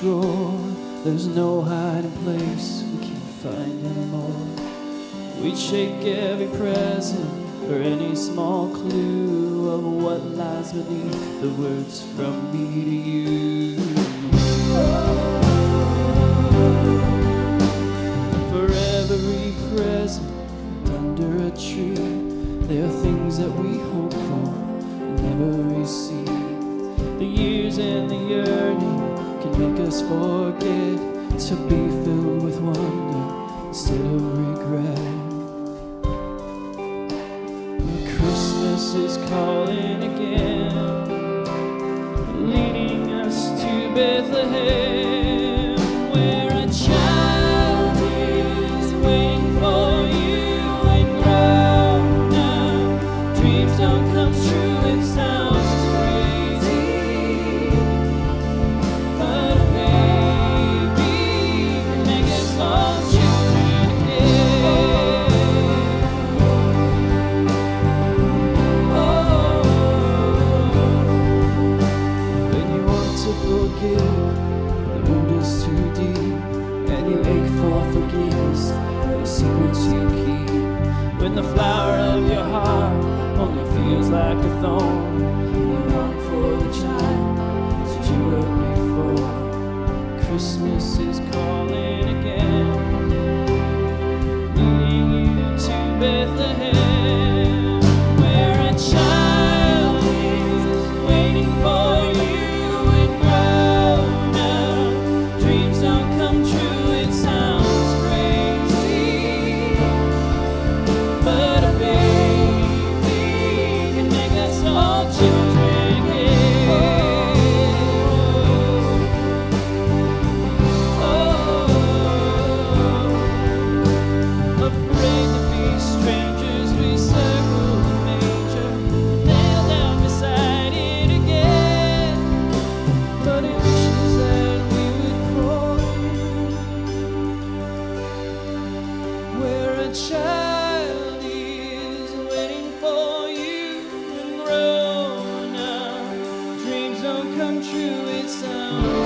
drawer. There's no hiding place, we can't find anymore. We'd shake every present for any small clue of what lies beneath the words from me to you. For every present under a tree, there are things that we hope for and never receive. The years and the can make us forget to be filled with wonder instead of regret. Christmas is calling again, leading us to Bethlehem, where a child is waiting for forgiveness, but the secrets you keep. When the flower of your heart only feels like a thorn, come true, it sounds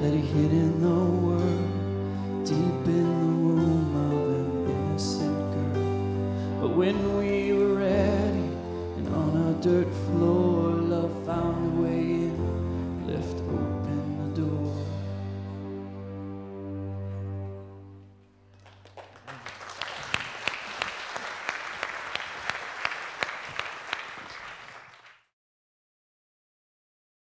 that He hid in the world, deep in the womb of an innocent girl. But when we were ready and on a dirt floor,